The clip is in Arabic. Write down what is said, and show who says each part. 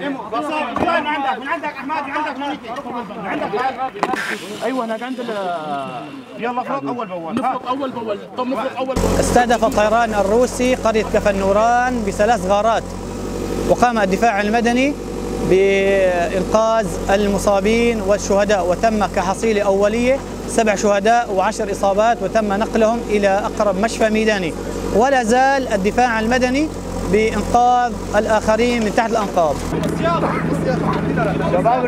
Speaker 1: من عندك من عندك أحمد من عندك من عندك أيوه هناك عند يلا افرق أول بأول. نفرق أول بأول. طب نفرق أول بأول.
Speaker 2: استهدف الطيران الروسي قرية كفر النوران بثلاث غارات. وقام الدفاع المدني بإنقاذ المصابين والشهداء وتم كحصيلة أولية سبع شهداء وعشر إصابات وتم نقلهم إلى أقرب مشفى ميداني. ولا زال الدفاع المدني بإنقاذ الآخرين من تحت الأنقاض.
Speaker 3: شباب